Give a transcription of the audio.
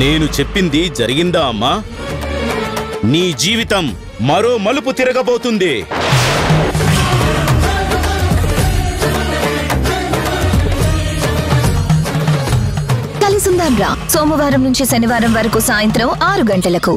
నేను చెప్పింది జరిగిందా అమ్మా? నీ జీవితం మరో మలుపు తిరగబోతుంది. కలిసిందాం రా సోమవారం నుంచి శనివారం వరకు సాయంత్రం ఆరు గంటలకు.